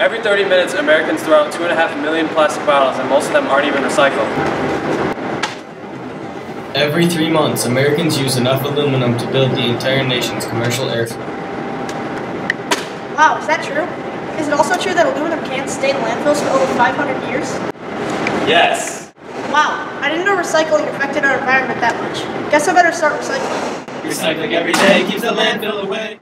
Every 30 minutes, Americans throw out 2.5 million plastic bottles, and most of them aren't even recycled. Every three months, Americans use enough aluminum to build the entire nation's commercial air fleet. Wow, is that true? Is it also true that aluminum can't stay in landfills for over 500 years? Yes! Wow, I didn't know recycling affected our environment that much. Guess I better start recycling. Recycling every day keeps the landfill away.